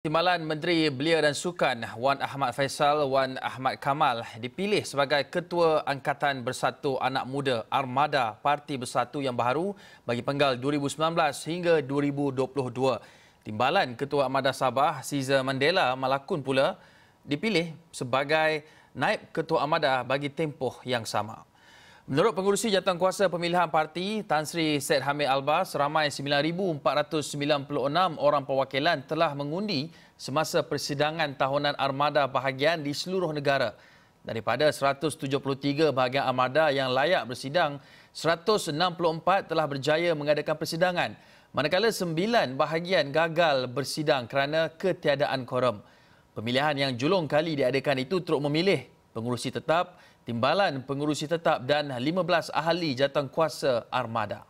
Timbalan Menteri Belia dan Sukan Wan Ahmad Faisal Wan Ahmad Kamal dipilih sebagai Ketua Angkatan Bersatu Anak Muda Armada Parti Bersatu yang baru bagi penggal 2019 hingga 2022. Timbalan Ketua Armada Sabah Caesar Mandela Malakun pula dipilih sebagai Naib Ketua Armada bagi tempoh yang sama. Menurut pengurusi jawatankuasa pemilihan parti Tan Sri Syed Hamid Albas, ramai 9,496 orang perwakilan telah mengundi semasa persidangan tahunan armada bahagian di seluruh negara. Daripada 173 bahagian armada yang layak bersidang, 164 telah berjaya mengadakan persidangan, manakala 9 bahagian gagal bersidang kerana ketiadaan korum. Pemilihan yang julung kali diadakan itu turut memilih pengurusi tetap, timbalan pengurusi tetap dan 15 ahli jawatankuasa armada.